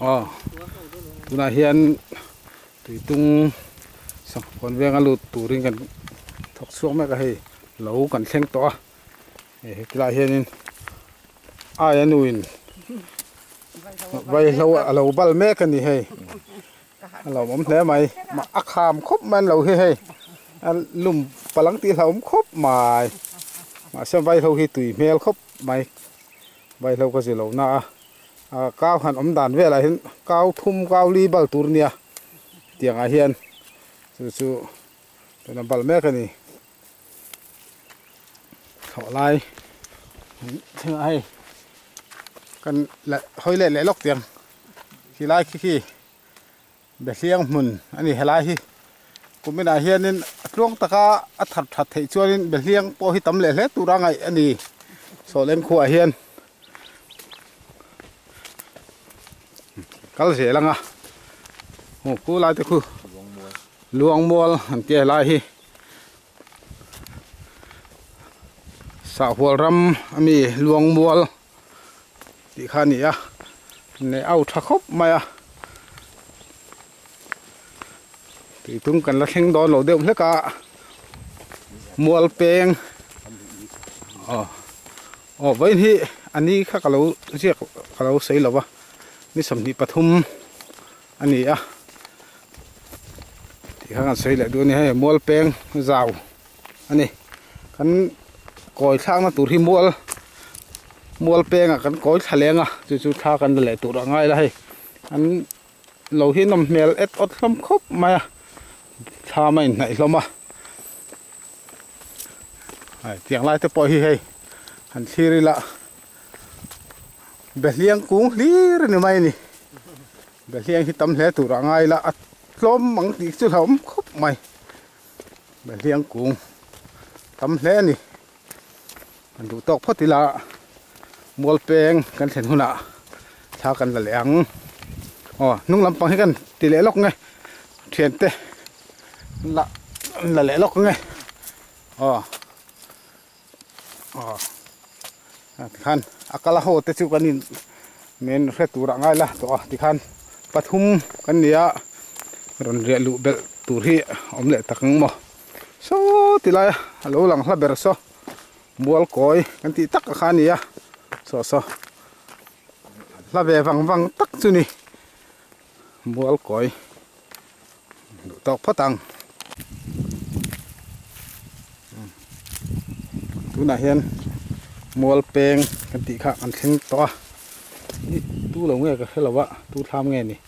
ờ. Tu na hian tui tung sang còn về ngăn lụt tù riêng cần thọc xuống mấy cái hay lâu cần khen to. Cái là hiền. Ai anh vai lo a lo bal mek cái này hay à, lâu mắm thế mày. Mà ác ham khóc men lâu hei hay à, lùm palang ti lâu khóc mai mà xem vai lâu khi tùy mel khóc mày. Vai lâu có gì lâu na? À, cao hẳn ấm đàn về lại cao thum, cao li bal tur nia tiếng à hiền. Su su cái nó bal mẹ cái này. Thọ lại thế ai? Cần la hơi lệ lệ lóc tiếng. Khi lai khi khi. Để riêng mình anh ấy lai khi. Cũng ani helai hiện nên hianin tlong cả à thật thật thấy cho nên để riêng po hi hết tu ra ngay, anh này so lên khu กัเสียแลังอะโอ้กูลายตะคูลวงมวลอันเตียลายฮีสาวหัวรำมีลวงมวลที่ข้านี้อะในเอาทะคบมาอะที่ตุ้งกันละแข่งดอนเหล่าเดิมเล้วก็มวลเปงอ๋ออ๋อไว้ที่อันนี้ข้าก็เราเรียกเราใช่หรอวะ a. Hian đi se langa ho ku lai te khu luang mual an te lai peng thang peng à kan koi thaleng à chu chu thà kan le tur angai ngay đây anh lo hi nom mèo et ớt hlom khop mà thà mày này nai à ai tiang lai te hi hei. Han thiri la liang kung lir ni mai ni be liang hi tam hle tur angai la at hlom mang ti chu hlom khop mai be liang kung tam hle ni an du tok photi la mual peng kan thlen huna tha kan la leang o nung lampang hi kan ti le lok nge thian te la la le lok nge o o khan akala ho te chu kanin. Men re tura ngai la, to ah, ti khan. Pathum, kan nia. Ron re lu bel tur hi om le takang mo. So tilai alo lang la ber so. Mual koi, kan ti tak kha nia. So so. La ve vang vang tak chu ni. Mual koi. Tok patang hmm. tu na hian. มอลเปงกันติค่ะอันเข่งตัวตู้เราเงี้ยก็แค่เราวะาตู้ทำไงนี่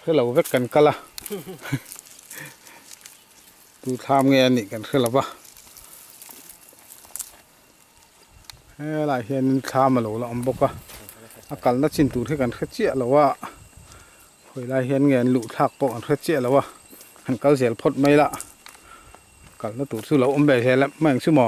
แค่เราเวกกันกะละตู้ทำไงนี่กันแค่เราวะาเฮ้ยหลายเฮียนทำมาหลูเราอมบกอะอาการนัดชินตู้ที่กันแค่เจี๊ยเราว่าเยหลายเห็นเงินหลุดทักปอกอันแค่เจี๊ยเราวะาหันก็เสียพดไม่ละอากันนัดตู้สู้เราอมเบี้ยเสียแล้วแม่งสู้หมอ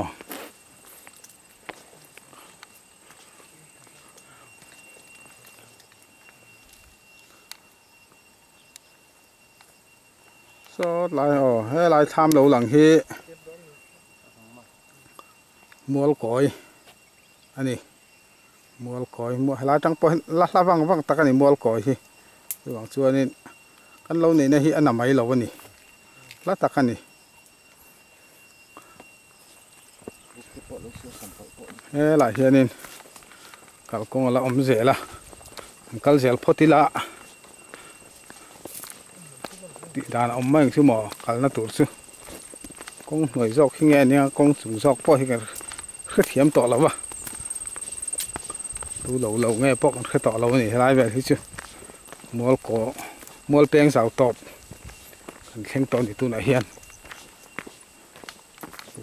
số lại ở, hay lại tham lẩu lần khi mua cối anh đi mua cối mua lại trăng po lá lá văng văng tắc anh này mua cối hi cái vòng xưa nên căn lâu này này hi anh làm mấy lâu vậy lá tắc anh này hay lại hi nên kalkong là om zela kalzel potila chu mo kal na tur chu kong noi jok hi nge nia kong chung jok po hi ka khất hiếm to lắm à. Tu lâu lâu nghe bóc cái tỏ lâu này lại thế chứ. Mua có mua beng sào tọp. Khen tòn thì tu này hiền.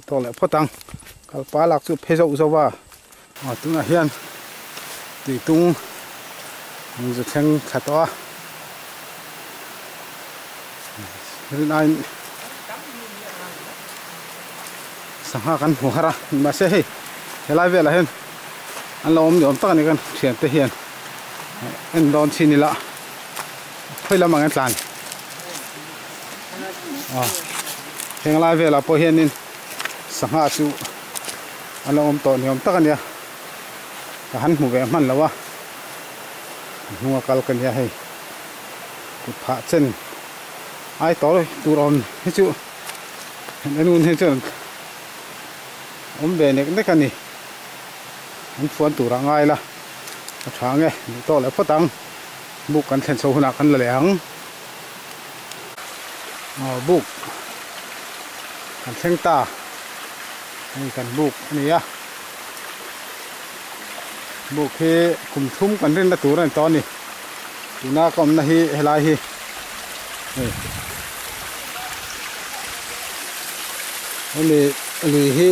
To lại phát tăng. Cái phá lạc sự phê dậu sao vào à tu này hiền. Thì tung mình จะ khen khá to nên anh sang ha kan hora ma se he helai ve la hen an lo om ni om tak ni kan thian te hian en don chi ni la phoi la mang an tlan à heng lai ve la po hian in sang ha chu an lo om to ni om tak ania ka han mu ve man lawa nunga kal kan ya hei ku pha chen ai to rồi tụ ron hết chu nên un he chu om be nek nek ani an fuan tu ra ngai la a thang e to lại phát tăng. Kan thlen so sâu hơn la le hang ờ buk kan theng ta. Này kan buk này á. Buk khi cùng thum kan lên là tụ ran to nè tụ na còn na hi helai hi? อันนี้อันนี้ฮิ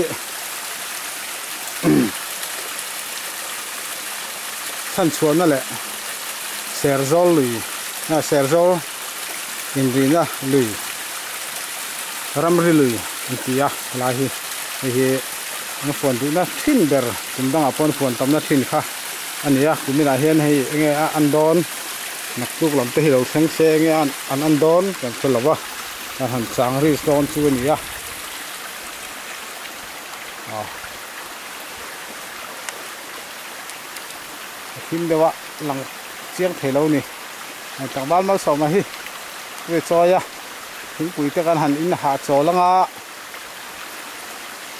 ท่านชวนนั่นแหละเซอร์โซลุยนะเซอร์โซอินดีนะลุยรัมรีลุยอินทียะลาฮิเฮนฟอนดูนะทิ้นเบอร์คุณต้องเอาะปนฟอนตำนะทิ้นค่ะอันนี้อะคุณไม่ได้เห็นให้ไงอันดอน nak tuk lam te hi seng seng se an an an don kan kholawa an han sang ri don chu ya à kim dewa lang chiang thei lo ni tang ban mau so ma hi we cho ya thing pui te kan han in ha cho langa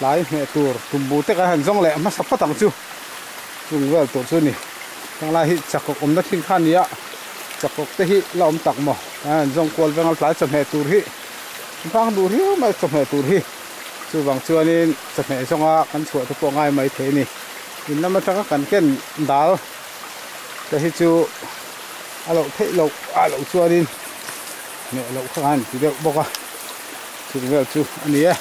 lai me tur tum bu te kan han zong le ma sa patang chu chung wel to chu ni tang la hi chakok om na thing khan ya chakok te hi, la om tak mo. À, an quân kol vengal plai cham he tur hi. Phang du hi ma cham he tur hi. Chu wang chuan in chame zonga kan chhuah te pawh ngai mai the ni. In lama tanga kan ken dal. Te hi chu, a lo thế lo alo lo chuan in. Me lo kha han ti deuh bawk a. Chu vel chu ani e.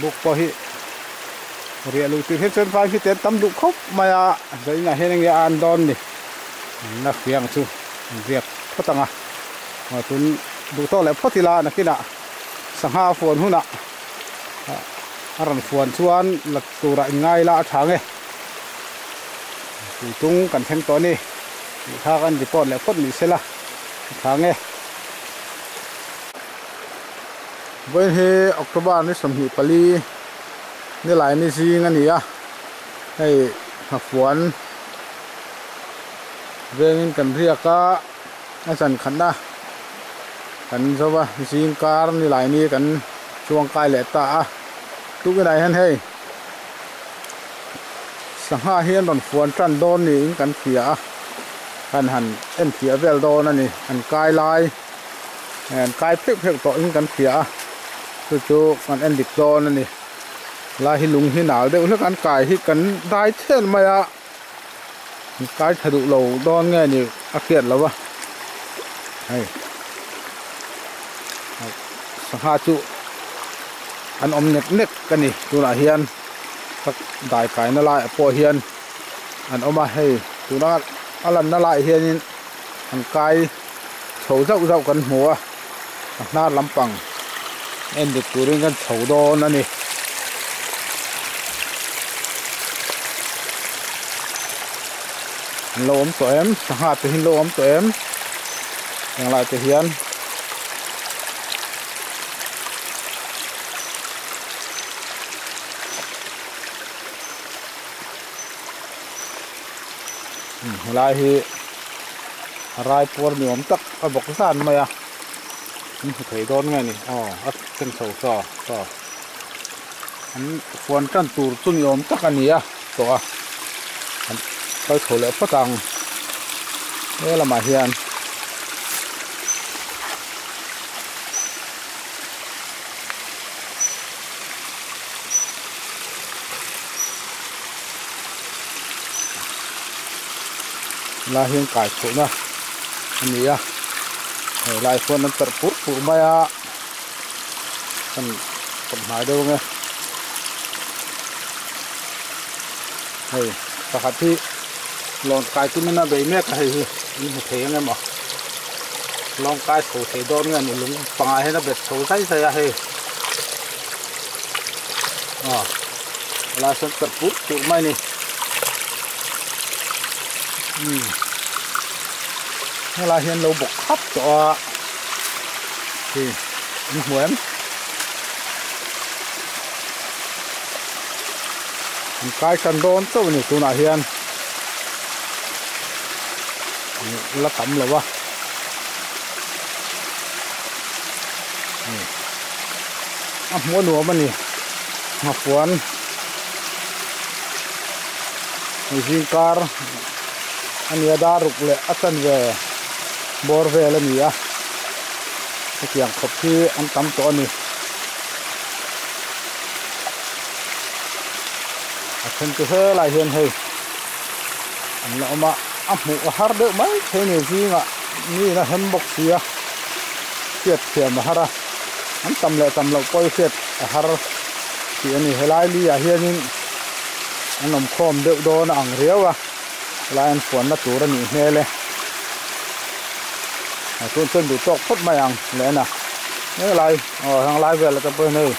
Buk pawh hi. เรียลูที่เห็นส่วนไฟที่เต็มตำดุครบมาจะยังเห็นยังอันดอนนี่นักเรียงสูเรียกพ่อตังอะมาทุนดูโตแล้วพ่อทิลานะกินะสังหาฝนหุ่นอะอารันฝนชวนหลักตัวไระง่ายละทางเอ้ตุ้งกันแข่งตัวนี้ถ้ากันดีก่อนแล้วพ่ทนี่เสละทางเอ้ว้นเฮออกตุบ้านี่สมหิปลี งการนี่หลายนี้กันช่วงกายแหละตาทุกอะไรฮันเฮ้สังหาเฮียนดอนฟวนจันโดนนี่กันเขียกันหันเอ็นเขียเวลโดนนั่นนี่อันกายลายแอนกายเพียกเพียกต่ออิงกันเขียคือจูกันเอ็นดิกโดนนั่นนี่ ลายหิลุงหิหนาวเดี๋ยวเรื่องการกายที่กันได้เช่นมาอะกายถดุเหลาโดนไงนี่อาเกียดแล้ววะไอ้ ha chu an om nek nek kani tuna hian tak dai kai na lai po hian an oma hei tuna alan na lai hian in an kai chho zau zau kan hmuwa na lampang en de turin kan chho do na ni lo om to em ha te hin lo om to em yang lại te hian lai hi rai por ni om tak. A bok san mai a ni thei don ngai ni oh a chen so so so an fuan kan tur chu ni om tak ani a to a an kai phát patang đây là mà hiền. Là hiền cải chỗ nha. Anh nhỉ à. Lại phun nó tập phút phụ mai à. Còn còn hai đâu nghe. Này ta hạt thì lon cái tí nó bị mẹ cái gì như thế nghe mà. Lòng cái sầu thế đó nghe mình lúng bằng ai à, ờ, ừ. nó bị sầu say say à hay à lại phun tập phút phụ mai này ừ. Là hiện lâu bọc hấp cho thì muốn an kai đón don này ni tuna hiện la tam là wa a mo nu ma ni ma puan ni jing kar an ya daruk le atan về, bor ve la ni a kiang khop hi an tam to ni à, cứ hơi lại hiền hơi anh lão mạng la ma a mu a har de gì the ni jinga ni na hem à sia kiet thiam hara an tam le tam lo poi set a har ti ani helai li a hianin an om khom de do à lại anh lai an puan ra tur ani hmele à tuần chân đủ tóc phút mày ăn lẽ nè. Nhớ lại. Ờ hàng lại về là tập bơi nơi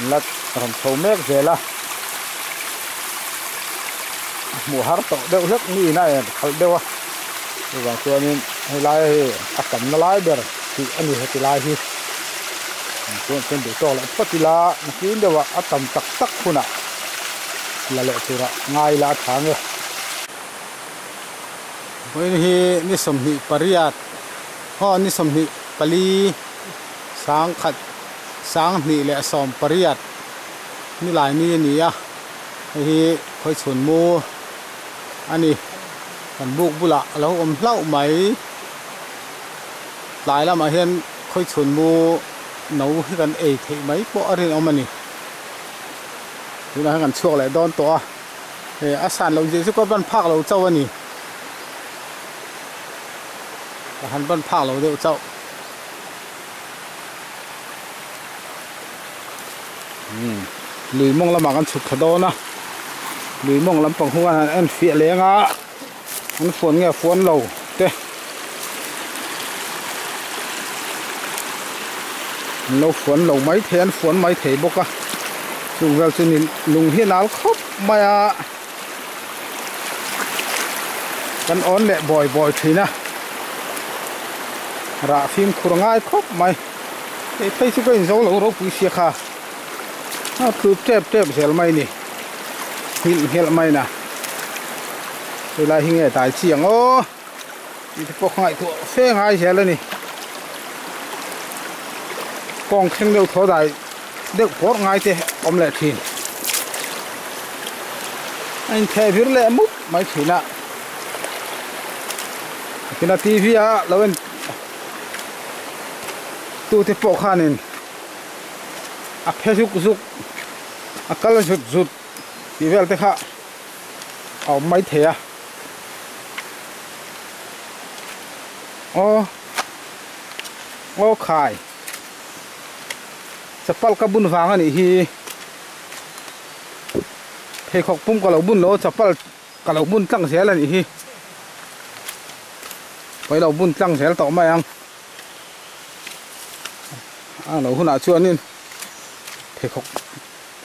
lật làm sầu mét về là mùa hát tóc đều rất nghi này khal đều à rồi vào cho nên hay lại à cầm nó lại bер thì anh ấy thì lại hi tuần chân đủ tóc lại phút thì là kín đều à tầm tắc tắc khuôn à là lệ từ ngay là tháng rồi với hi ni som hi pariat ho ni som hi pali sang khat sang ni le som pariat ni lai ni ni ya hi khoi chun mu อันนี้ขันบุกบุละแล้วอมเล่าไหมตายแล้วมาเห็นค่อยชนมูหนูให้กันเอกทไหมปออะไรเอามานี่ดูนะกันช่วงไหลดอนตัวเอออาสานเราเยอะก็บ้านภาคเราเจ้าวันนี้ทหารบ้านภาคเราเดียวเจ้าอืมลุยมองละหมากันสุดขดอนะ lưới mong lắm bằng hoa hàng ăn phía lé ngã. Ăn phun nghe phun lầu. Thế. Lâu phun lầu mấy thế ăn phun mấy thế bốc à dùng vào cho nên lùng hiên áo khóc mày à căn ón lẹ bòi bòi thế nè. Rạ phim khổ ngai khóc, mày. Thấy thấy cái dấu lẩu đó quý xe khá à cứ tép tép xe mày nè khop mai e nè tôi lại chiang ô thì có ngại thuộc xe ngay xe lên nè con khen đều thổi đại được bớt ngay thế om lại thìn anh thề viết lệ mút mấy thìn nè cái là tivi à lâu anh. Tu te po khanin a phezuk zuk a kala zut zut thì về thế kha ở mấy thế à? Ô ô khai bún vàng này wang thì khóc bún khok lẩu bún lo sẽ lo chapal lẩu bún bun tlang là ani hi. Pai bún bun tlang sel to mày ăn. À lẩu hôm nào chưa nên thì khóc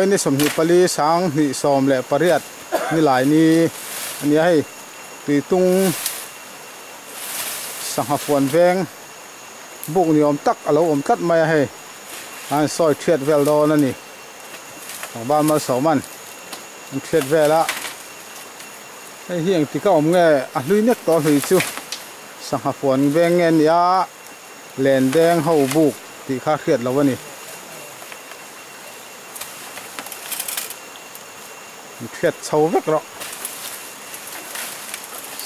hết tăng ai à chú bằng chúa nên đủ thọ lại phát tăng à tập thêm cần này đây lâu palang tí hòm tát với ni som hi pali sang ni som le pariat ni lai ni ani ai tùy tung sang hafuan veng buk ni om tak alo om tat mai hai an soi thiet vel do na ni ang ba ma so man an thiet vela hei hiang ti ka om nge a hlui nek to hlui chu sang hafuan veng ngen ya len deng ho buk ti kha khiat lo ni thiệt sâu vết rõ.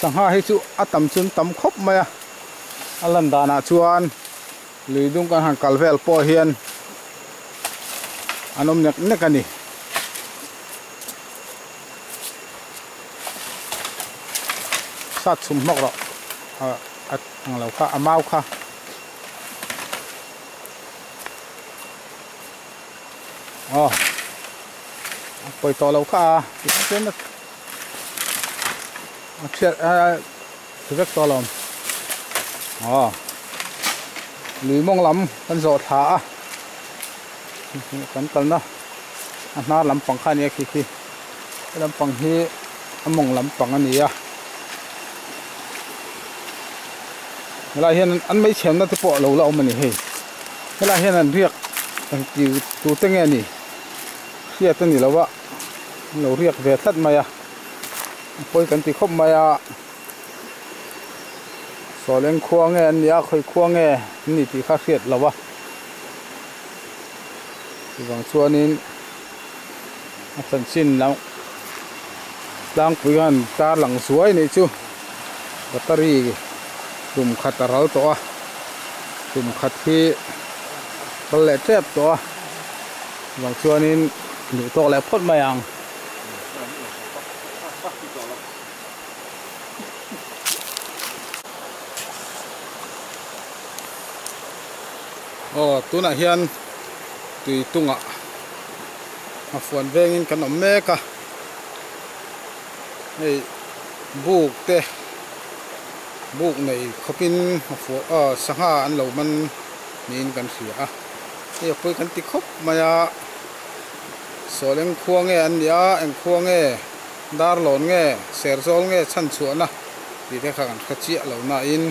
Sang hai chú à tầm chân tầm khóc mày à à lần đàn à chuan lì dung con hàng cào vẹl po hiền. Anh ông nhạc nhạc cái này sát sum mọc rồi à à thằng lâu kha à mau kha. Oh poi to lo kha ti sen na a chiat a tu vek to lom à lưới mong lắm con giọt thả con cần đó anh na làm bằng khai này kì khi làm bằng hi anh mong làm bằng anh à lại hiện anh mấy chém nó thì bỏ lâu lâu mà nè hey lại hiện anh riêng anh chịu tu tiếng nghe nè khi tên nè lâu vậy lâu riêng về thắt mày à quay cần thì không mày à สอเล่นควงเงี้ยนี่ค่อยควงเงี้ยนี่ที่ข้าเสียดแล้ววะที่บางส่วนนี้สันชินแล้วล้างปืนตาหลังสวยนี่จูแบตเตอรี่ตุ่มขัดเราตัวตุ่มขัดที่กระเลเจ็บตัวบางส่วนนี้ đủ to lại phốt mày ăn ô tu nãy hiền. Tùy tung ạ. Mà phuần về nhìn cái nó mê cả. Này buộc tê. Buộc này khó pin mà phu ờ sáng ha ăn lẩu man nhìn cần sửa à cái cái cái tí khóc mà สวนเอ็งควงเออันยาเอ็งควงเอดาร์หลงเอเสรโซงเอชั้นชวนนะดีเด็กขังขจีเหล่านาอิน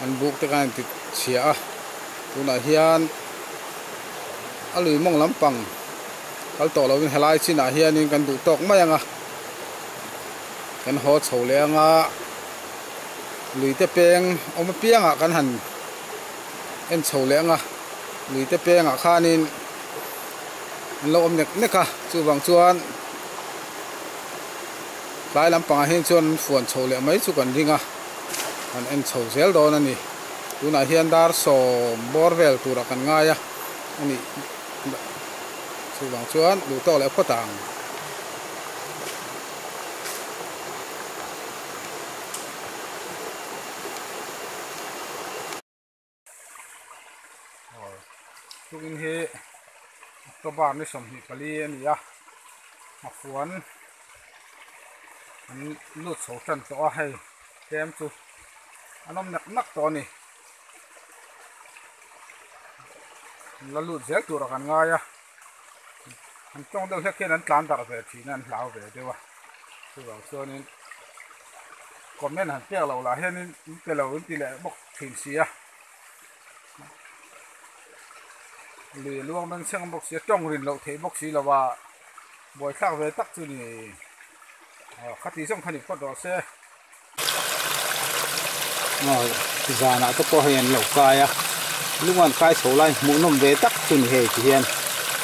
อันบุกตะการติดเชียตุนัาเฮียนอลุยมองลำปังเขาต่อเราเป็นเฮลายชินาเฮียนี่กันดูตกไม่ยังอะกันหอเฉเลี้ยงอะลุยเตเปียงเอามาเปียงอะกันหันเอ็นเฉเลี้ยงอะลุยเตเปียงอะข้านี่ an lo om nek neka chu wang chuan lai lampang a hin chuan fuan chho le mai chu kan ringa an en chho zel don ani tuna hian dar som borvel tura kan ngaya ani chu wang chuan lu to le photang tukin hi to bar ni som hi pali ani ya ma fuan an lut so tan to a hei kem chu anom nak nak to ni la lut zel tur kan nga ya an tong deuh hekken an tlan dar ve thin an hlau ve dewa chu wang chuan in comment han pek lo la hian pe lo in ti le bok thin sia lì luang đang xem bốc xí trong rìn lậu thế bốc xí là bà bồi khác về tắc chứ nè ờ, khát tí xong khăn phát đó xe. Ờ, Rồi già nãy tôi có hiện lậu cay á. Lúc mà cay số lại muốn nôm về tắc chứ nè thì hiện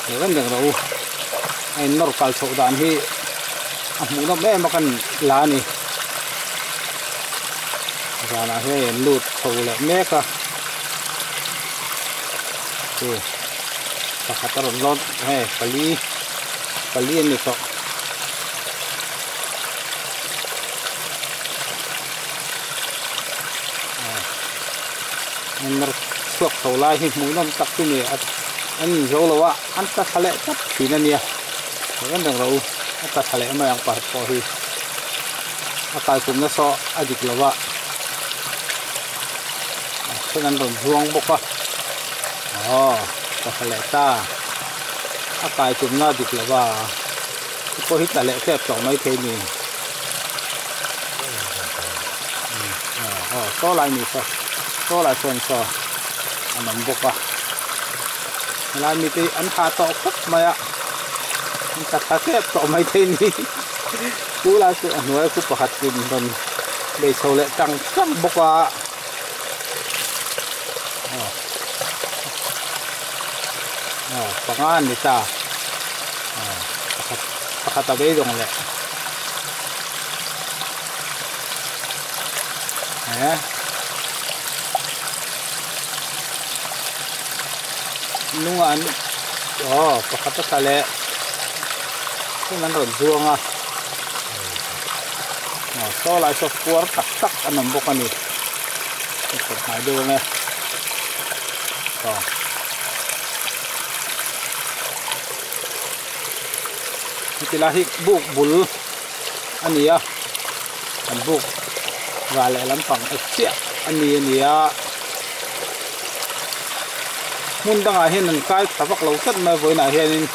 để vẫn được đâu. Anh nó cài số đàn hi à, muốn nôm bé mà cần lá nè già nãy hiện lụt số lại mẹ cả ừ pakataron lot eh pali pali nito to ner suak thau lai hi mu nam tak anh ni at an zo lo wa an ta khale tap thina nia kan dang ro ta khale ma yang pa po hi. Akal kum na so adik lo wa kan ron zuang boka oh ka khale ta a kai tum na dik la ba ko hit la le ke to mai the ni oh to lai ni sa to lai son so anam boka lai mi ti an ha to khop mày a an ta ta ke to mai the ni ku la su an wa ku pahat kin để be lệ le tang bốc à. Pangan nita ah, pakatabi dong oh, le eh nungan oh pakatatale kunan ron zuang ah oh so lai so puar tak tak anam bokani ikut hai do ne oh. Chỉ là hít buộc bùn anh ấy anh buộc và lại làm phẳng thật chết anh ấy anh ấy muốn đang ở hiện anh cai tập vật lâu rất mà với này hiện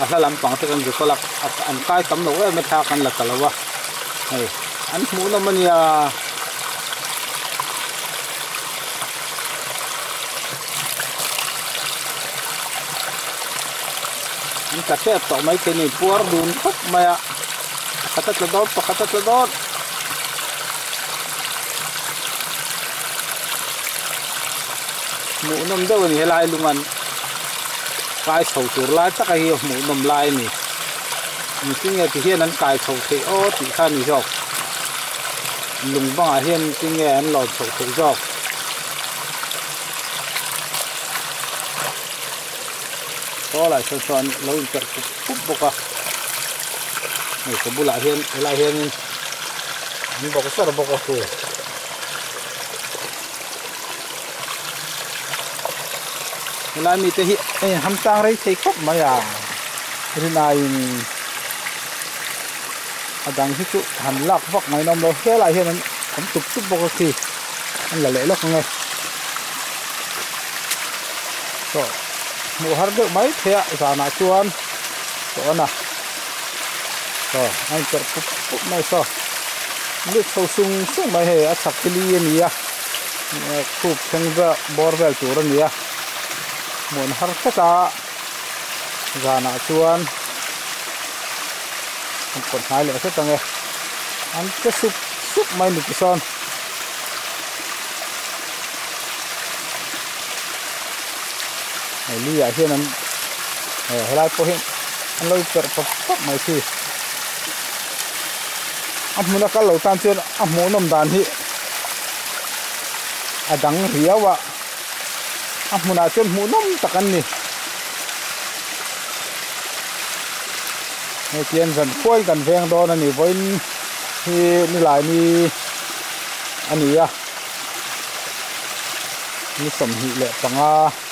à là làm phẳng thật anh được có là anh cai tấm lâu em mới thao anh là cả lâu à này, anh muốn làm anh ấy te to mai te ni puar dun khop maya khatat la dot pakhatat la dot mu nom deuh ni helai lungan kai chho tur lai tak a hi mu nom lai ni ni tinge ti hian an kai chho thei o ti kha ni jok lung banga hian tinge an lo chho thei jok có lại son son lâu chặt cúp bọc bốc à này có bù lại hiên lại hiên nhưng bọc sao bọc à cô lại mi te hi ham tang thấy khóc khop à. Thế này à đang hít chu hàn lạc vóc này nom đâu thế lại hiên an chút tup tup bốc anh là lẽ lắm không ơi rồi mu har được mấy? Thế giả nạ chuan chỗ nè à? rồi, anh chọn phút phút này sao? Nước sâu sung sung mấy hệ chắc cái ly này à khúc thằng ra bò vel chỗ ra này à muốn har cái ta giả nạ chuan còn hai lẽ thế tăng nghe. Anh cái súp súp mấy nước son li à hiền anh helai po hin an lo per pop pop mai si a hmuna kal lo tan chen a hmu nom dan hi a dang riawa a hmuna chen hmu nom takan ni ne kian zan khoi kan veng don ani voin hi ni lai ni ani a ni som hi le panga sáng hủy sòng pariat am mu nom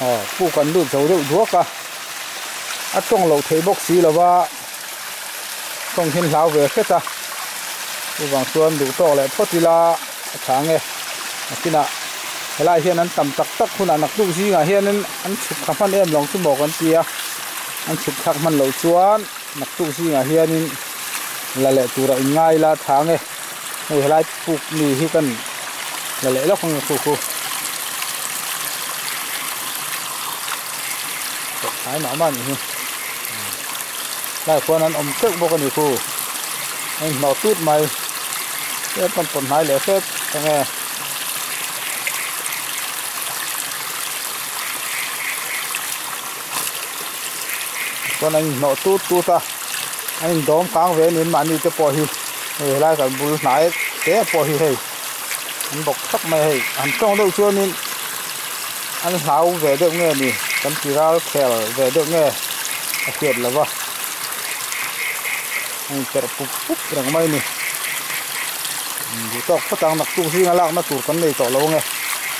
À. vàng xuân đủ to lại thoát đi là tháng nghe. Khi nào cái lại hiện anh tầm tắc tắc khu nào nặc đủ gì ngà hiện anh anh chụp khắp anh em lòng chung bỏ con tia anh chụp khắp mình lầu chuan nặc đủ gì hiện hiên là lệ tụ lại ngay là tháng nghe. Này lại phụ mì hi cần là lệ lóc không? Phục phục ai nó mà nhỉ lại quan ăn ông tức con cái khu anh nó tút mày cái con còn hai lẻ phép anh nghe. Con anh nó tút tút ta. Anh đóm cang về nên mà đi cho bò hi rồi lại cả bùi nãy té bò hi hay anh bọc sắc mày hay anh trong đâu chưa nên anh háo về được nghe nè cắm chỉ ra khèo về được nghe hiện là vợ. Anh chở phục phục rằng mấy này. Dù tóc phát tăng nặc tu si ngã lạc nó tụt con này tỏ lâu nghe.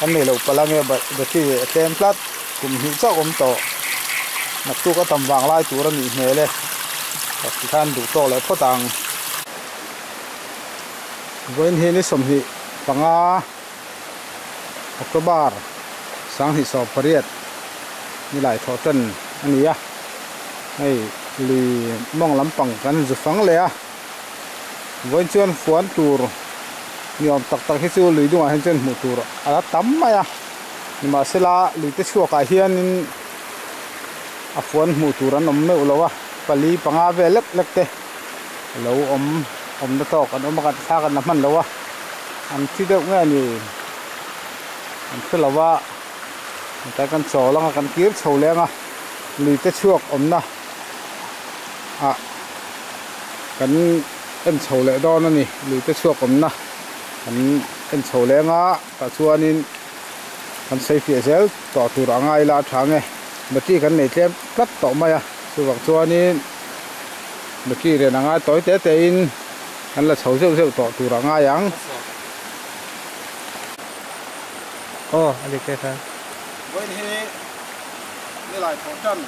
Con này là bà la nghe bởi bởi khi tem plat cùng hữu sắc ôm tỏ. Nặc tu có tầm vàng lai tụt ra nghỉ nghề lên. Các than đủ tỏ lại phát tăng với vâng, hiện nay sầm hị bằng a. October. Sáng hị sọp phát như lại thọ trần. Anh à. Này lì mong lắm bằng cái dự phẳng lẽ à. với chân phuan tour nhiều tắc tắc hết siêu lì đúng hay chân một tour à tắm mà à. Nhưng mà sẽ là lì tết chùa cái hiền in à phuan một tour anh ông mấy lâu à. Pali panga à về lek lek thế, lâu ông ông đã to còn ông mà xa cái nằm ăn lâu à. Anh chỉ được nghe ni anh cứ lâu à tay kan chaw langa kan kir chho lenga lui te chuak omna a kan en chho le don ani lui te chuak om na kan en chho le nga ta chuanin kan sei fi zel to tur angai la thange bati kan nei tlem plat to maya chu wak chuanin bati re na nga toy te te in. Kan la chho zeu zeu to tur angai ang ô anh đi cái lại với hi sáng lai thong tan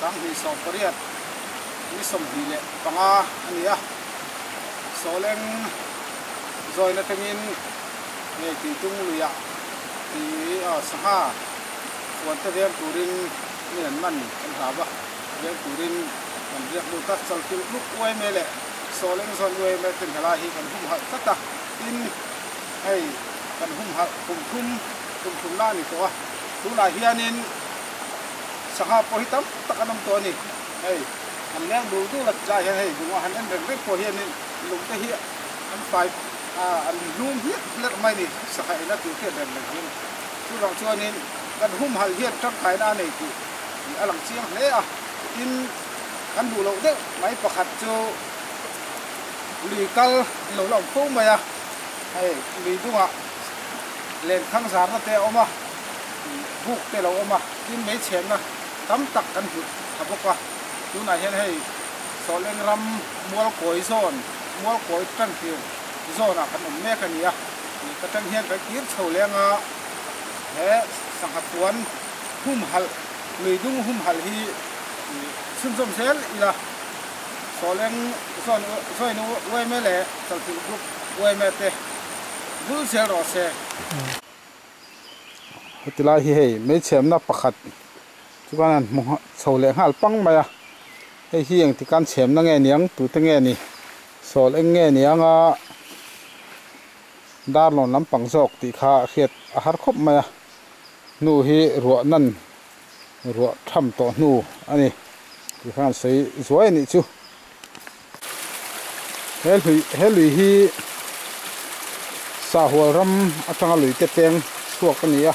sang hi som pariat lệ, som hi le panga ania lên rồi zoi na tengin nge ti tung lu ya ti a saha wan ta ver turin ni an man an ha ba ver turin an riak lu ta chal til lu wai me le so leng zon wai me tin hala hi kan hum ha ta in ai kan hum ha cùng thum tum thum la ni a tu la hianin saha po hitam takanam to ni. Ai an leng du du la ja hian hei du han en rek rek po hianin lung te hi an fai a, an lum hi let mai ni. Saha ina tu ke den le hin tu rang chuanin, kan hum hal hian tak khai na nei ti alang chiang hle a. In kan du lo de, mai pakhat chu lì kal lo lo phu mai a. Ai lì dunga lên khang giá nó tê ôm à บุกเตลออกมาที่ไม่เชียงนะตั้มตักกันหุดทับกว่าดูไหนเห็นให้สอนเล่นรำมัวโกยโซนมัวโกยตั้งผิวโซนอ่ะขนมแม่กันเนี่ยนี่ก็ตั้งเฮียนไปกีบเฉลียงอ่ะแห่สังหารวนหุ่มหัลเลยดุ้งหุ่มหัลฮีซึมซึมเซลอีละสอนเล่นสอนสอนนู้ไว้ไม่แหละสังผิวกไว้ไม่เตะบุ้เสียรอเสีย ติลาฮีเฮไม่เชื่อมนะประคตทุกวันมองโซเลหัลปังไปอะไอ้เฮียงที่การเชื่อมนั่งเงี้ยงตัวตั้งเงี้ยนี่โซเลงเงี้ยงอะด้านหลอน้ำปังซอกติขาเขียดอาหารครบไหมอะนู่ฮีรัวนั่นรัวทำต่อนู่อันนี้ที่ข้างใส่สวยนี่ชูเฮลุยเฮลุยฮีสาหัวรำอัตงาลุยเจเตงสวกกันนี่อะ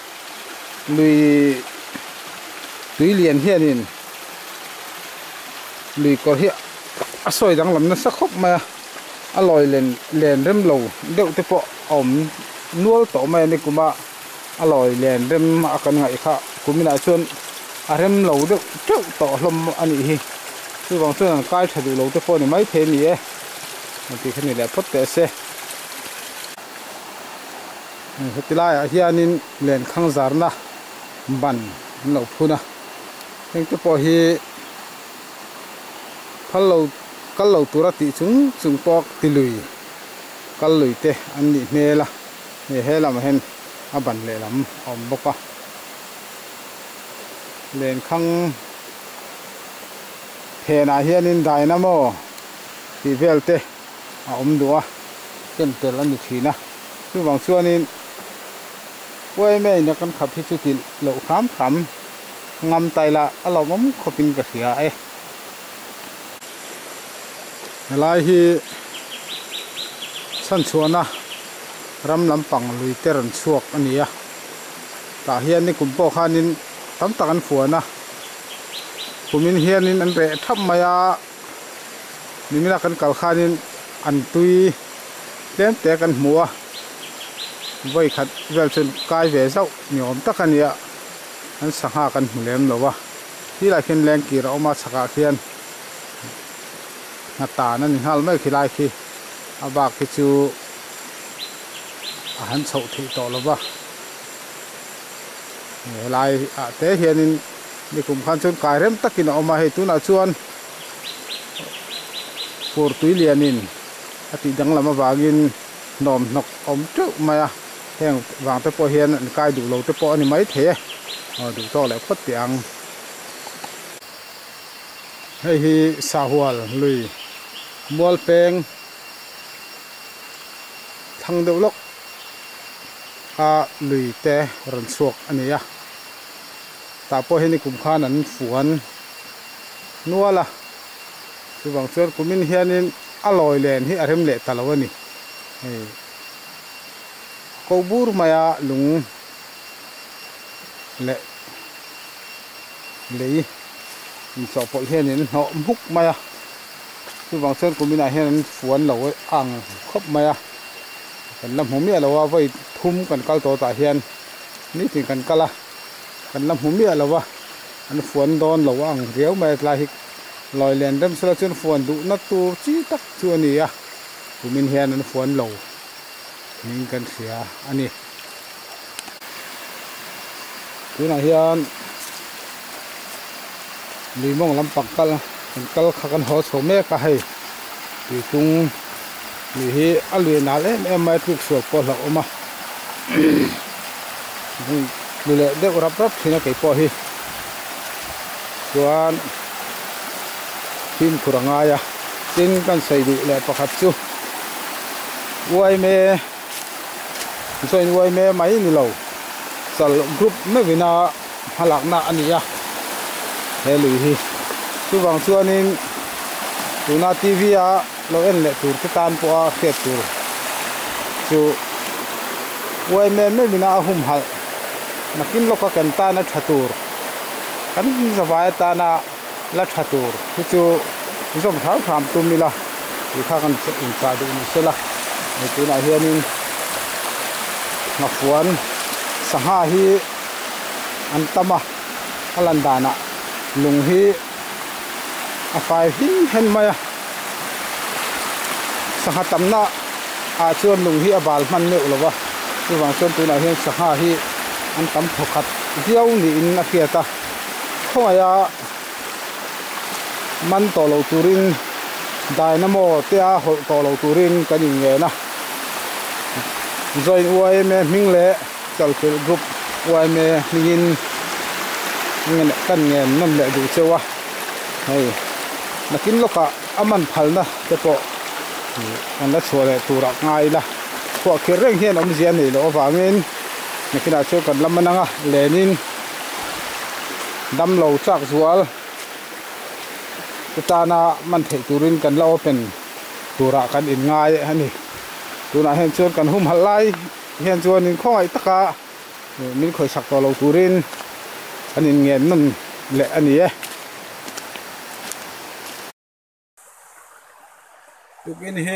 lùi tùy liền hiện hiện lùi có hiện à, soi đang làm nó sắc khóc mà. À lòi liền liền rem lâu đậu tới bộ ổm nuôi tổ mẹ này cũng à, mà à lòi liền rem mà cần ngày khác cũng mình lại xuân. À rem lầu đậu trước tổ lâm anh ấy tôi vòng xuân cái thật lâu tới phone này mấy thế này thì cái này là phát tế xe. Hiện tại hiện lên khang giả na lo deuh teuh to hlom ani hi chu wang chuan an kai thadu lo te po ni mai the ni e ti khani le pot te se hetilai a hianin len khang zarna ban lo phuna heng te po hi phal lo kal lo tura ti chung chung pok ti lui kal lui te an ni hmela he he lam hen a ban le lam om boka len khang he na hianin dynamo ti vel te a om duwa ken tel an ni thina chu wang chuanin ว้ ว้ยแม่เนี่ยกันขับที่สุดิเหลาขามขามงำไตละเรามั่มขบินกระเสียไอ้ลายที่สั้นชวนนะรำลำปังลุยเตรันชวกอันนี้อะตาเฮียนนี่กุมโปขานินตั้มตะกันฝัวนะกุมินเฮียนินอันเรทับมายานี่มีนักกันเก่าขานินอันตุยเล่นแต่กันหัว vậy khát vel chân cai về sau nhóm tắc anh nia anh sang hạ kan lem lo wa ti la khen leng ki ra ma chaka khian na ta nan hal mai khilai khi abak ki chu a han chho thi to lo wa lai a te cũng ni kum khan chun kai rem takin oma he tu na chuan por tui lianin ati dang lama wagin nom nok om chu maya heng wang te po hian an kai du lo te po ani mai the ờ du to le phot tiang hei hi, sa hual lui mual peng. Thang deuh lok a lui te ran suak ania à. ta po heni kum khan an fuan nuala chu bang chuan kumin hianin aloi len hi arem le talawani hei ko bur maya lung. Le. Lei. In so po hianin ho muk maya chu bang chuan kumina hianin fuan lo ang khop maya kan lam humi alawa vai thum kan kal to ta hian ni tin kan kala kan lam humi alawa an fuan don lo ang riau mai tla hi loi len dam sala chun fuan du na tu chi tak chu ani ya mình cần an anh đi ning kan sia lì mong lắm limong cân pangkal cân kal khakan ho số mẹ cả hay. Thì tung lì hi ăn à, lì nà lên em mai thuộc sửa có ko mà lì lệ đeo de rap rap nó cái po hi chuan tin kuranga à, tin kan sai du le pakhat chu uai me soin uai me mai ni lo sal group me vina halak na ani ya he lui hi chu wang chuan in tuna tv a lo en le tur te tan po a khet tur chu uai me me vina hum hal nakin lo ka kan ta na thatur kan zawai ta na la thatur chu chu zom thau tham tum ni la งฟวนสหาฮีอันตมะอลันดานะลุงฮีอาไฟหินเห็นไหมสหตัมนะอาชวนลุงฮีอาบาลมันเลี้ยวหรอวะที่ว่างชวนตัวไานเห็นสหาฮีอันตมถกัดเดียวนี่อินอาเกียตาข้าอยามันต่อเราตูรินไดนาโอเตียหดต่อเราตูรินกันอย่างเงี้ยนะ join uai me ming le chal khil group uai me mingin ngen kan ngen nam le du chewa hei nakin loka aman phalna te po an la chhole tura ngai la ko ke reng hian om zian nei lo wangin nakina chu kan lamananga lenin. Dam lo chak zual tana man thei turin kan la open tura kan in ngai ani กูน่าเห็นชวนกันหุ่มหันไลเห็นชวนนินข้อยตะกะมินข่อยสักตัวเราตูรินอันนี้เงียนนั่นแหละอันนี้ตุกินเฮ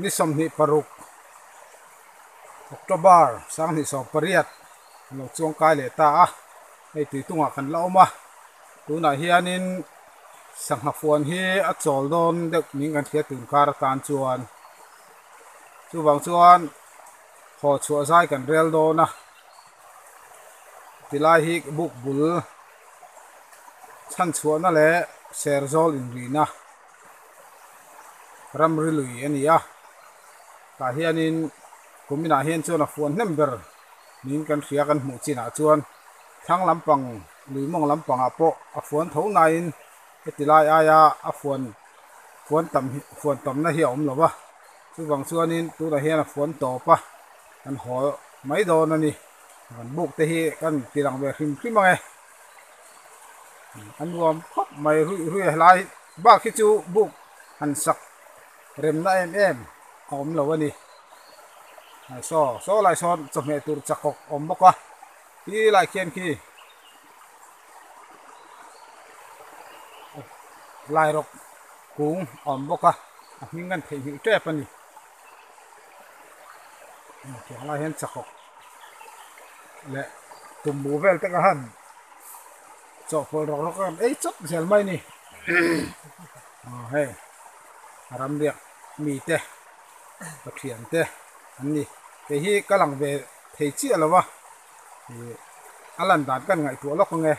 นี่สมนิปรุกออกตบาร์สังนิสองปริยัตเราช่วงกายเลตาให้ตีตุ้งกันเล่ามาตัวไหนเฮียนินสังหฟวนเฮอดจอลดอนเด็กมิ่งกันเฮีตื่นคารตานชวน chu wang chuan khaw chhuah zai kan rel dawn a. Tilai hi buk bul chan chhuah na le ser zawl in rina ram ri lui ani a. Ta hianin kumina hian chuan a fuan hnem ber. Ning kan thria kan hmu chinah chuan. Thang lampang, lui mong lampang a pawh a fuan tho nain. Tilai aya a fuan fuan tam fuan tam na hi om lowa chu wang chuanin tu na hian a fuan to pa kan ho mai do na ni kan buk te hi kan tilang ve hrim hrim ange an nuam khop mai ru ru lai ba khi chu buk han sak rem na em em om lo ni so so lai son chom me tur chakok om bokwa ti lai kien ki lai rok kung om boka a mingan thei hi tre pani ke lai hen chakok le tum bu vel te ka han cho hiện rok rok kan ei chot sel mai ni a he ram riak mi te pathian te an ni te hi kalang ve thei chi alawa alan dan kan ngai tu lok nge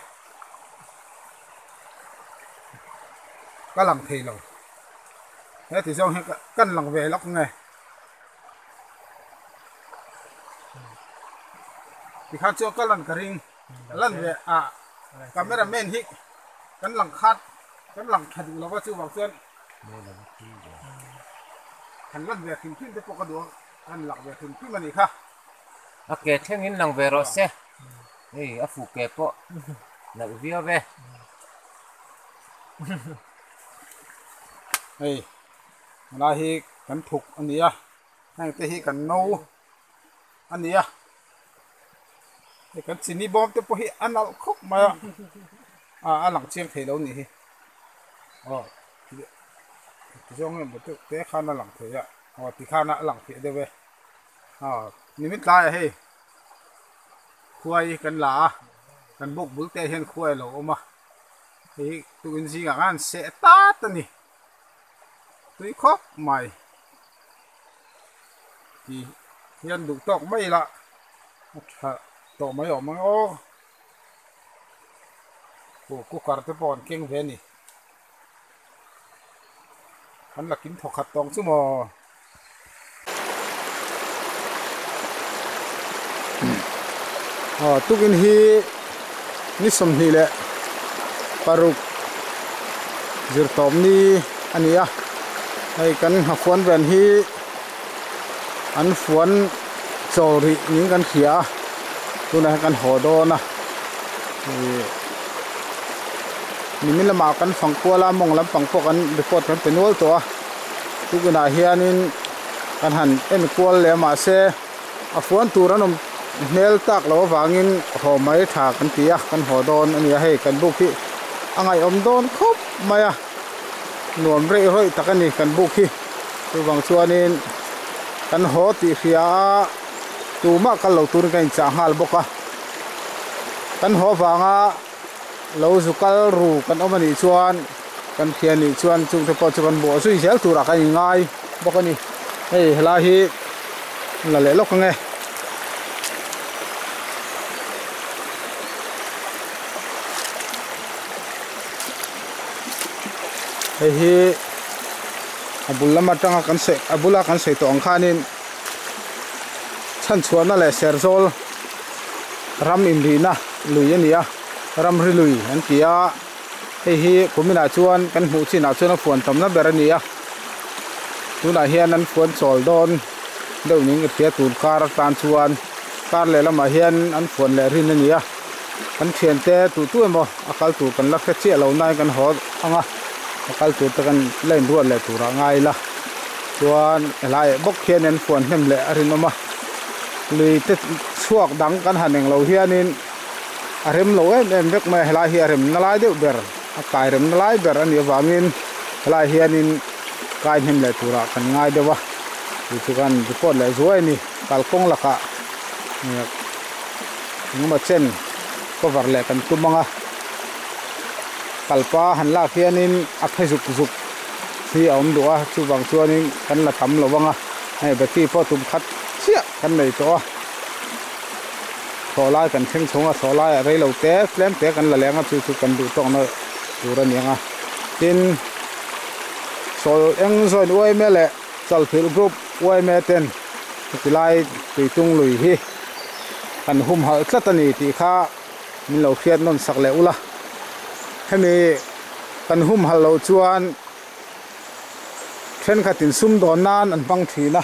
cái lằng thì rồi thế thì do căn lằng về lóc nghe. Thì khác cho cái lần về à camera men hit cái lằng khát cái không nghe? ที่ข้าเชื่อก็ลันกระริงลันเวอะกาเม่ราแมนฮิกกันหลังคัดกันหลังขัดเราก็ชื่อบอกเส้นขันลันเวถึงขึ้นจะปกติอันหลังเวถึงขึ้นมันอีกค่ะโอเคเท่งนี้หลังเวรอเเฮ้ยอฟูเกปะนักวิวเวเฮ้ยมาฮิกันถูกอันนี้อะให้เตฮิกันโนอันนี้อะ thì cái chín ni bom tôi phải ăn lẩu khóc mà. À ăn lẩu chiên thấy đâu nhỉ? Ờ thì trong này một cái cái khăn ăn lẩu thế ạ. Ờ thì khăn là lẩu thấy đâu vậy ờ niệm tai à, hay khuây cần lá. Cần bốc bước tay hiện khuây lẩu mà. Thì tụi anh gì cả ăn sẽ tát nhỉ tụi khóc mày. Thì nhân đủ tóc mày lạ. Thật mấy ở mấy ô ồ cô cart cái bọn kinh về nè hắn là kín thọc hạt tông chứ mà ờ tu kinh hi ni som hi lệ paruk zir tom ni anh à hay kan ha fuan ven hi an fuan chori ning kan khia tuna kan ho do na ni min lama kan phang ko la mong lam pang pok an report kan penol to tu guna hianin kan han en kwal le ma se a fuan turanom nel tak lo wangin ho mai tha kan tia kan ho don ani hei kan buk hi angai om don khop maya tu ma kal lo tur kan cha hal bốc boka. Kan ho wanga lo zu kal ru kan omani chuan kan khian ni chuan có chúng po chu suy bo sui ra cái ngay bốc boka này, hey hla hi là lẽ lốc nghe hey hi abul lama tanga kan se abula kan se to angkhanin ท่นชวนนั่นแหละเซอร์โซลรำอินดีนะลุยอันนี้รำริลุยอันเกียเฮ้ยผมไม่น่าชวนกันหูชินาชวนฝนทำนั้นแบบนี้อะนูน้าเฮียนั้นฝนสอลโดนเดี๋ยวนี้เสียตูดคาร์ตานชวนการเลยละมาเฮียนอันฝนแหลรินนั่นนี้อะอันเทียนเตะตูตัวมั้งอาการตูกันลักเชี่ยเรานายกันหอดอะอาการตูตะกันเล่นด้วดเลยตูระง่ละชวนอะไรบกเฮียนนั้นฝนเห็นแหลรินมา lui te chuak dang kan haneng lo hianin arem lo em em vek mai helai hi arem nalai deuh ber a kai rem nalai ber ani awangin helai hianin kai hnem le tura kan ngai dewa chu kan report le zuai ni kalkong laka ngma chen cover le kan tumanga kalpa han la khianin a khai zuk zuk hi om duwa chu bang chuanin kan la tam lo wanga hei bati po tum khat เชี่ยกันไหนตัวโซล่ากันเข่งชงอะโซล่าอะไรเราแตะแฝงแตะกันละแรงอะช่ดๆกันดูต้องเนอะดูระเนียงอะจินโซเอ็งโซนอวยแม่แหละจัลฟิลกรุ๊ปอวยแม่เต็นตีไล่ตีจุงลุยฮีกันหุ่มหอยสัตว์นีตีข้ามีเราเครียดนนสักแล้วละแค่นี้กันหุ่มหัลเราชวนเช่นขัดตินซุ่มโดนนานอันบังทีนะ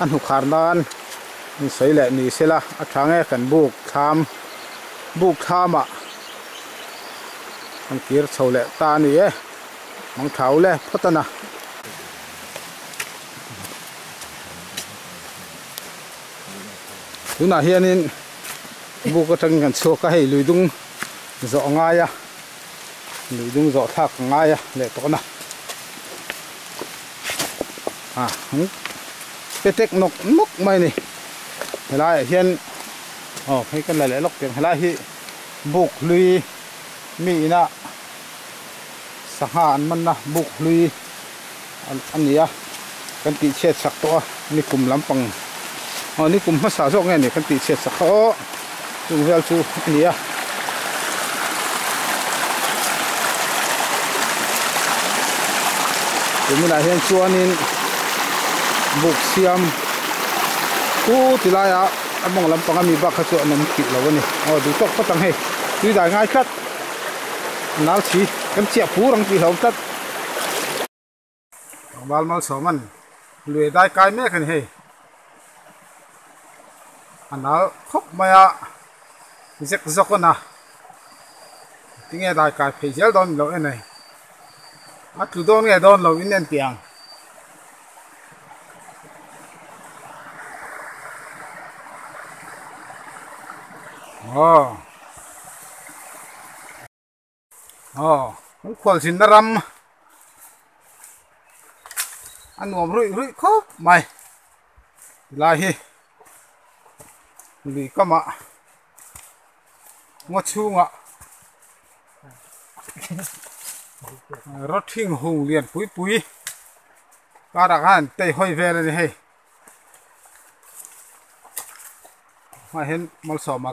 an hu khar nan ni sei le ni sela a tha nge kan buk tham. Buk thama an kir chole ta ni e mang thau le photana tuna hianin buk atang kan chu ka hei luidung zo nga ya lùi dung. Rõ thạc ngay lệ to na à cái tết nọc nóc mày này. Thế là hiện ờ, ồ hay cái này lại lọc tiếng. Là hi buộc lui mỹ na sang hạn mình na buộc lui anh an nia cái ti chet sạc to ní cùng lắm a ờ, ni kum lampang o ni kum ma sa zo nge ni kan ti chet sak o chung vel chu ania hiện hian chuanin buk siam. Tu tilaya among lampang ami ba kha khachu anam ki lawani o du tok patang he tui dai ngai khat nal chi em chia pu rang ti hom tat bal mal soman lue dai kai me khan he anal khop maya zek zokona tinge dai kai phejel don lo enai atu don ge don lo in tiang oh oh cũng khoan xin ram ăn ngồm rụi rụi khóc mày. Lại hi. Lì cơ mà. Ngó chu ngọ rất thinh hùng liền, púi pui các đặc hàn tây hơi về này hay? Mà hiện mal sọ mà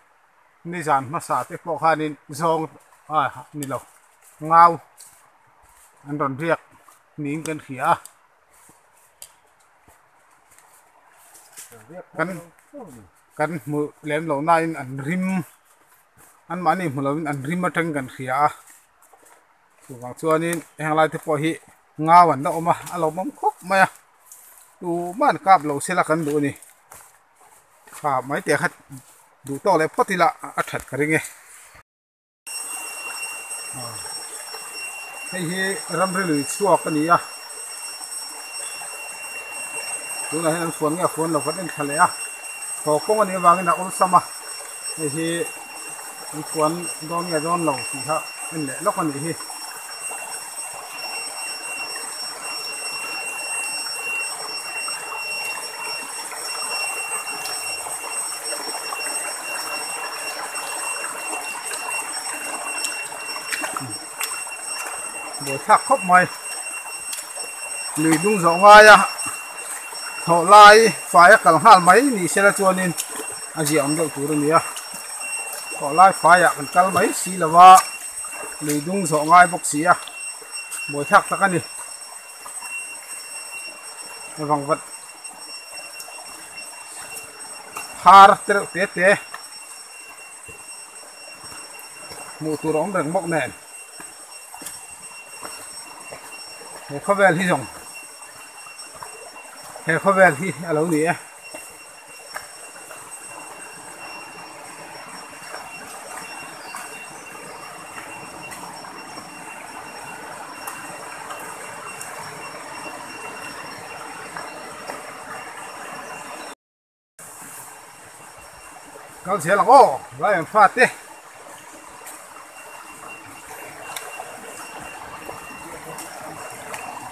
a kal se lang o lai am fa te kal sel tia hắnเป็นประตูกันแข็งแหละกระแจบไหมลายข้างอาเฮียนินวาวก็มาดีดูสอทอละวิน kan kal kai anga tho lai kan po don ani ti ti lai chak do la ka kianin tho ma mual peng tho ma zau to ber kan lu don aniต้องเลยพัด ดูต่อเลยพอทีละอัดถัดกันไงให้เฮรำเรื่อยชั่วกันนี้อะดูนะให้น้ำฝนเนี่ยฝนเราก็เป็นทะเลอะตกงอันนี้วางกันนะอุลสมาให้เฮน้ำฝนโดนเนี่ยโดนเราสิครับเป็นแหละแล้วคนนี้ เล่บอกว่าจุบางส่วนนี่กันฝนแวนนักกงฮีอันนั้นไม่หรอวะนี่ต้องกำเทียมเ he kho vel hi jong he kho vel hi alo ni a ô, siapa? em phát đi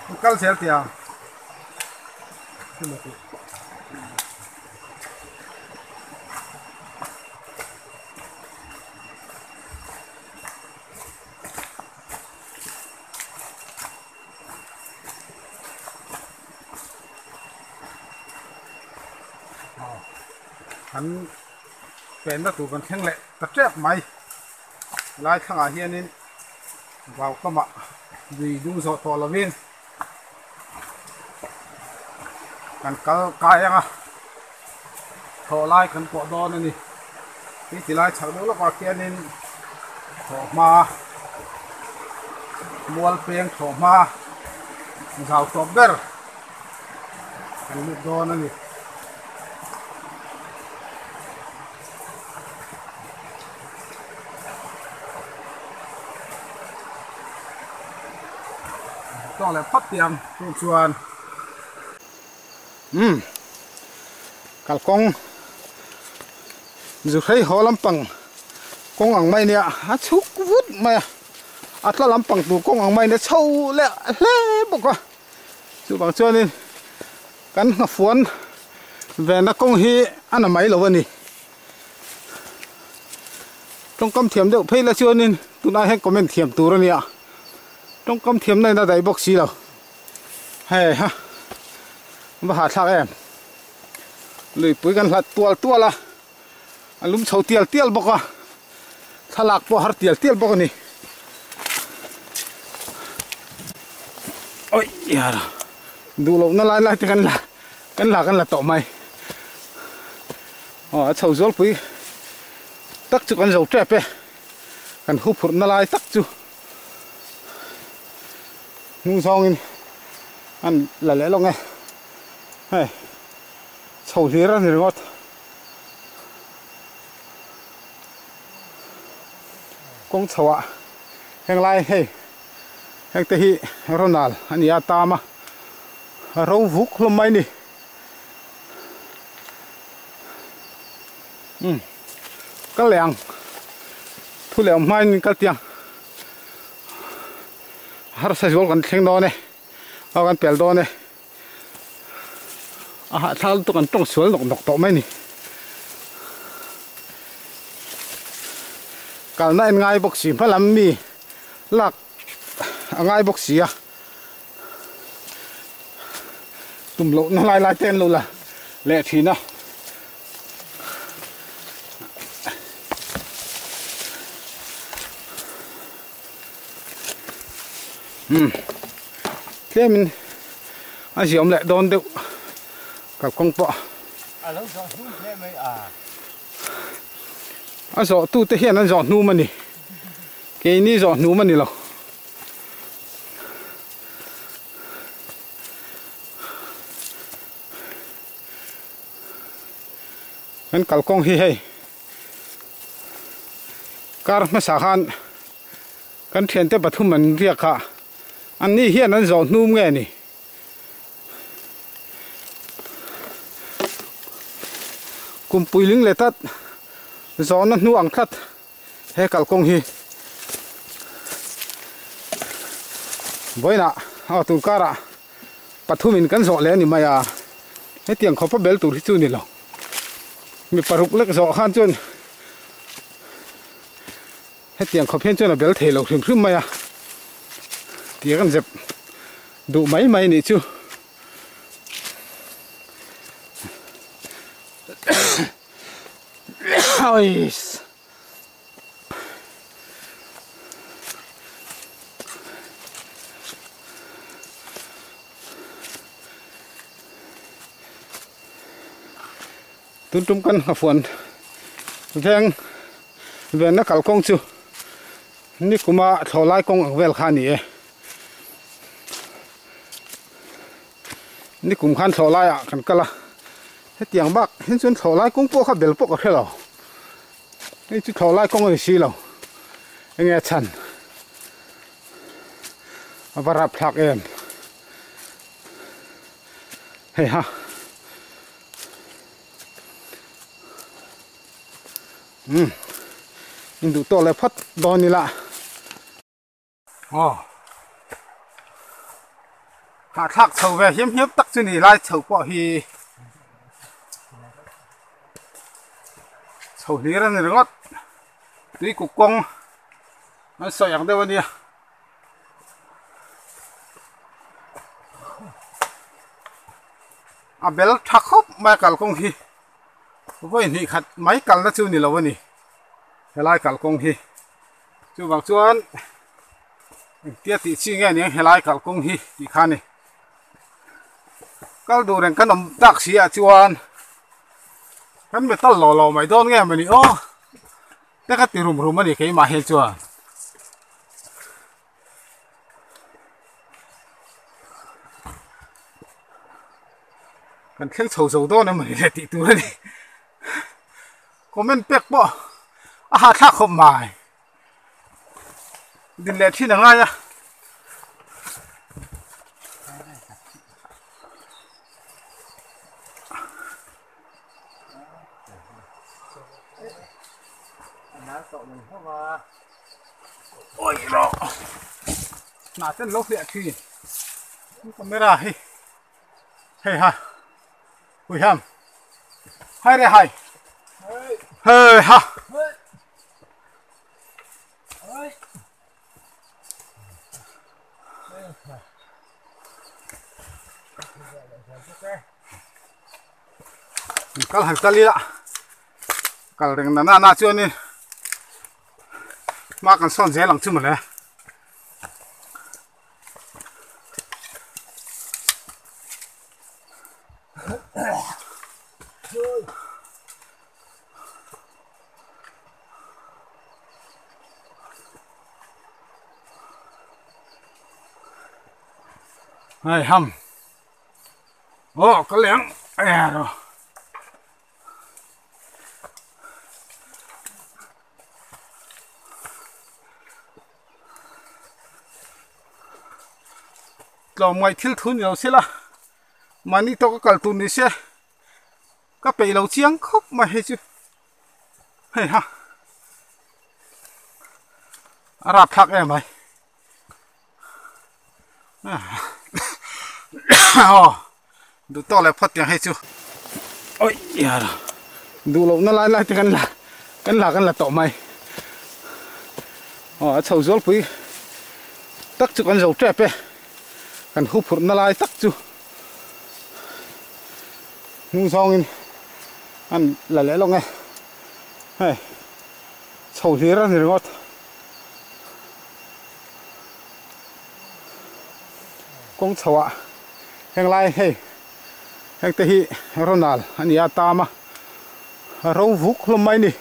Bukan siapa ya? hắn bên đó tụi con khen lệ tập chép mày lại thằng à hiền nên vào cơ mặt vì đúng rồi to là viên ดี๋ยวเพื่อละส่วนนี่ตุนายให้คอมเมนต์เทียมตัวเนี่ยต้อ um kalkong. Zu khai ho lampang. Kong ang mai nia. A chuk vut mai atla lampang tu kong ang mai nia. Chau le le boka chu bằng chuan in. Kan na fuan. Về nó công hi ăn là mấy lâu vậy nè trong cam thiểm đậu phê là chưa nên tụi này hay comment thiểm tú rồi nè trong cam thiểm này là đầy bọc xì rồi hè ha mà hạt thạc em. Lười bưởi gần hạt tua tua là. À, anh lúm sầu tiel tiel bọc à. Thà lạc bỏ hạt tiel tiel bọc à này ôi ya đủ lâu nó lại lại thì gần là gần là gần là tổ mày. Ờ sầu rốt bưởi tắc chứ con dầu trẹp ấy. Gần khu phục nó lại tắc chứ. Nung xong anh là lẽ lòng nghe hey sầu gì ra thì ngọt con sầu ạ hàng lai hey hàng tê hi ronald anh ya à ta mà Râu vúc lom mai nì. Ừ. Cá lèng. thu lèng mai nì cá tiếng. har sa jol kan theng do ne kan pel do ne à hạ thao tôi còn trong xuống nọc nọc to mấy nè cả na ngay bốc xì phải làm mì. Lạc ngay bốc xì à. à. Tum lộ nó lai lai tên luôn là lẹ thì nó. Ừ. Thế mình anh chị ông lại đón được? Cả con bọ à giỏ tu te hiện anh giỏ nu mà nè cái ní giỏ nu mà nè lâu anh cào con hi hay car mà sa khan kan thian te pathum an ria kha an ni hian an giỏ nu nghe nè cùng bùi lính lệ tắt gió nó nu ăn khát he cả công hi. Với nạ à tụ cá ra bắt thu mình cắn gió lên thì mày à hết tiếng khóc phát bel tụ đi chun đi lòng mình bắt rục lắc gió khăn chun. Hết tiếng khó phiên chun là bel thể lộc thường thứ mày à tiếng dẹp đủ mấy mấy này chưa Ôi. Tun tum kan ha fuan. Veng ven na kal kong chu. Ni kuma tholai kong ang vel kha ni e. Ni kum khan tholai a kan kala. He tiang bak hin chun tholai kong po kha bel po ka khelo. Ni chu tholai kong ai si lo. Nge chan. Avarap thak em. Hey ha. Ừ. Nhưng đủ to lại phát đo như lạ. Ồ. Hạ thạc sầu về hiếm hiếm tắc chứ này lại sầu quả hi. Sầu ní ra này ngót tuy cục công nó sợ chẳng đâu đi à bel thắc khóc mai cào công hi. Vâng, với nhị khát máy cào nó chưa nhị là với nhị hay lại cào công hi? Chú bác chú an, tiếc tí chi nghe nhé hay lại cào công hi? Thì khan này các đồ đèn các nấm đặc sĩ à chú anh hắn bị tao lò lò mày đón nghe mày nhỉ? Ô! Kal du ren rum rum tak si a chuan kan me tal lo lo mai don nge mani o te ka ti rum rum ani ke ma he chuan kan thel chho chho don mani thi mình không ya ôi nó nà tên lốc địa biết là hi hey ha ui hầm hai đây hai hey ha kal han tali la kal reng na mà còn son dễ lắm chứ mà này này hầm ô có lén à rồi. Lo mai thil thun yo sila. Mani to ka kal tu ni se. Ka pe lo chiang khop ma he chu. Hei ha. Ara thak em mai oh. Du to le phat yang he chu. Oi ya du lo na lai lai te kan la. Kan la kan la to mai oh chau zol pui tak chu kan zo tre pe anh hu phur na lai hey. Chau hi ra ni ngot kong ạ, heng lai hey. Heng te hi ronal ani ya ta mà, ro vuk lom mai nè,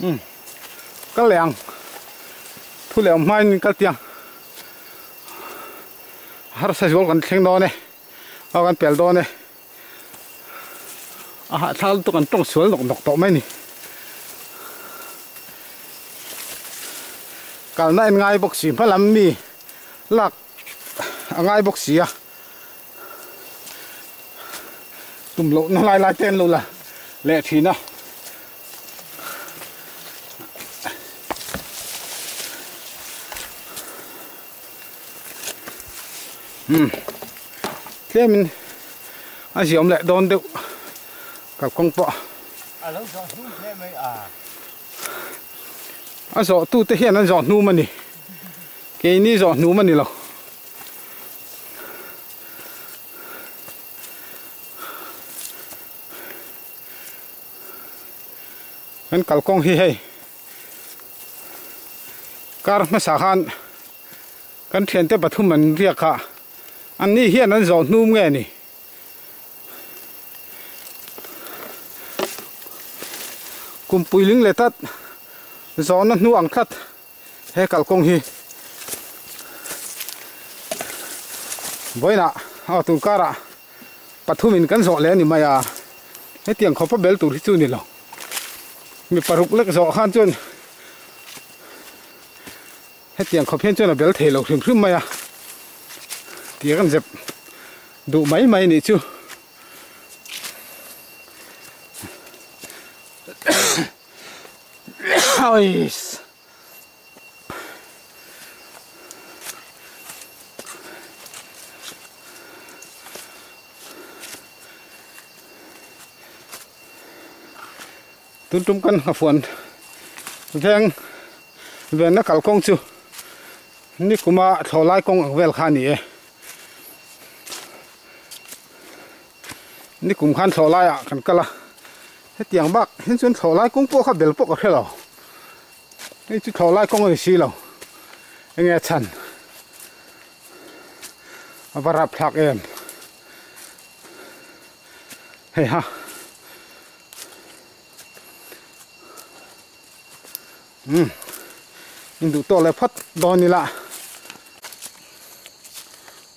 um cái leang thu lệ mai ni kal tiang har sa jol kan thleng do ne a kan pel do ne a ha thal tu kan tong sual nok nok to mai ni kal na en ngai bok si phalam mi lak a ngai bok si a tum lo na lai lai ten lo la le thina thế mình anh chỉ ông lại đón được cả con bọ à lâu mấy à. Anh sợ tu te hiện anh dọn nu mà nè cái ní dọn nu mà nè lo anh cào con hi hay car mà sa khan kan thian te pathum nghe riak cùng an ni hian tắt. Zo hnum nge ni kum puiling le tat zo na hnu ang that he kal kong hi boina a tu kara pathum in kan zo le ni maya he tiang khopa bel tur hi chu ni lo mi paruk khan hết tiền khó phiên chân là béo thể lộc thường thứ mày à tiếng ăn dẹp đủ mấy mấy này chứ ôi. Tôi trung căn học phần veng về vâng, nó cào công chưa? Ni cũng mà kuma tholai kong ang vel นี่กลุ่มขันโซไลอะกันก็ละเฮ็ดอย่างบักเห็นส่วนโซไลกุ้งโป้ขับเดลปกอะไรเรานี่จุดโซไลกุ้งไอสีเหราเงี้ยชันมาปรับพลักเอ็มเฮ้ยฮะอืมอินดูตัวเลยพัดโดนนี่ละ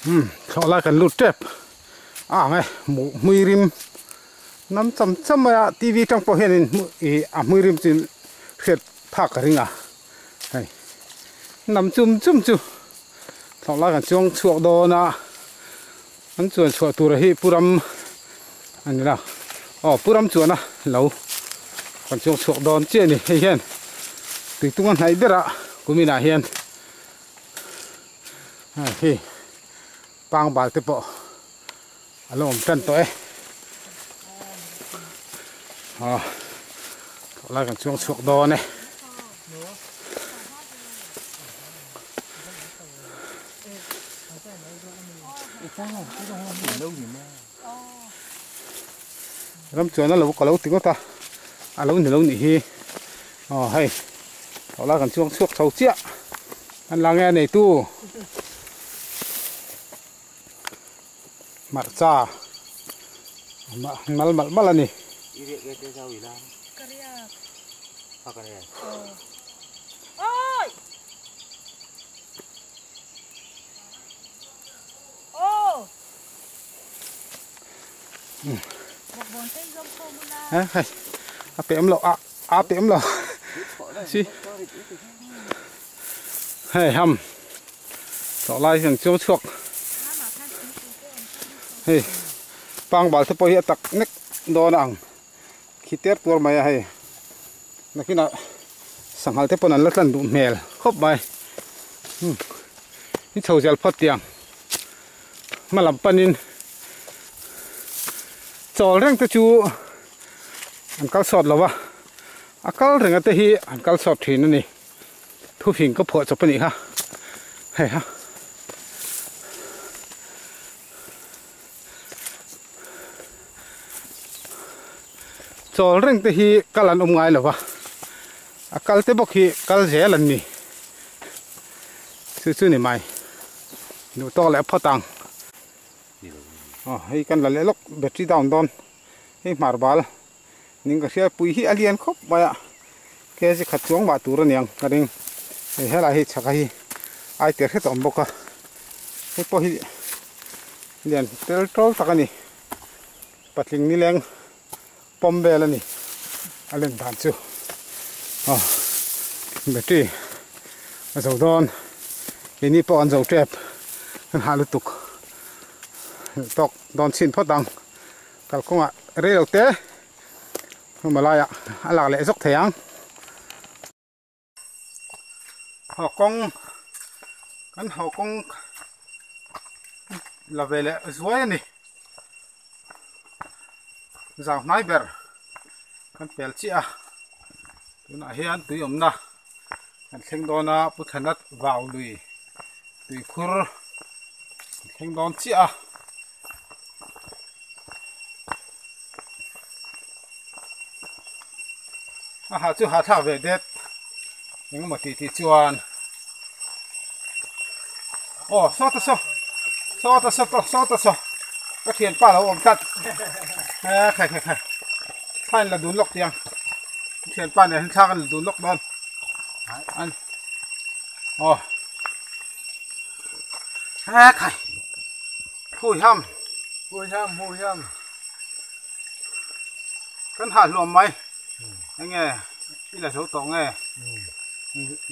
อืมโซไลกันลุดเจ็บ à mày mu mui rim. Năm trăm trăm ya tv trong phố hiện in à i mui rim trên khet phak ka ringa hei à. nam chum chum chum thằng la kan chuông chuak đồ na anh chuột chuột tu rồi hi puram anh là ờ puram chuột na à, lo kan chuang chuak don che ni hei hian tui tung an hai dera kumina à hi. Pang bal tiếp po alo tan chân tôi à lại còn xuống xuống đo này. Lắm chuyện nó lâu có lâu tiếng ta. À lâu thì lâu nhỉ hi. Ờ hay. Đó là còn xuống xuống sầu chia anh là nghe này tu. Mặt cha mal mal mal này Iri ke te sawi lang. Kariya. Apa ya? Ôi! Ô! Một Hay. À tiệm lộ à à tiệm lộ. Xí. Hay, hầm. Tổ lai thằng chuông chuộc. Hey. Pang bal te po hi tak nek do na ang. Khiter tur mai hay. Nakina sanghal te ponan latlan du mel. Khop mai. Hmm. Ni chau jal phot tiang. Malam panin. Chol reng te chu an kal sot lawa. Akal reng te hi an kal sot thin ni. Thu phing ko pho chop ni ha. Hay ha. Chol reng te hi kalan um ngai lova a kal te bok hi kal zel an ni. Chu chu ni mai. Nu to le phatang oh ah, hei kan la le lok, battery down don. Hei mar bal. Ning ka sia pui hi alien khop maya ke ji khat chuang ba tur aniang ka ring he hela hi chaka hi. Ai ter he tom boka hei po hi lian tel tol takani patling ni leng pom đi, anh alen dan chu à battery a zo don ini po an zo trap kan halu tuk tok don chin photang kal konga rel te malaya ala le zok họ ho kong họ ho là về lại zuai này zang nai ber kan pel chi à. a tuna hian tui om na kan thleng dona puthanat vau lui tui khur. Thleng don chi à. à, a a ha chu ha tha ve det eng ma ti ti chuan. Ô so ta so so ta so ta so ta so các thiền pa lo om tat à khai khai khai phan là đun lốc tiếng thiền pa này sang là đun lốc đón ăn. Ồ à khai hùi hầm Hùi hâm, hùi hâm. căn hạt luồng mày anh nghe đi là số tổ nghe.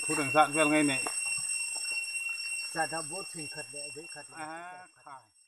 Thu đằng dạn vel ngay này Dạ đã bố trình khật đệ với khật. à khai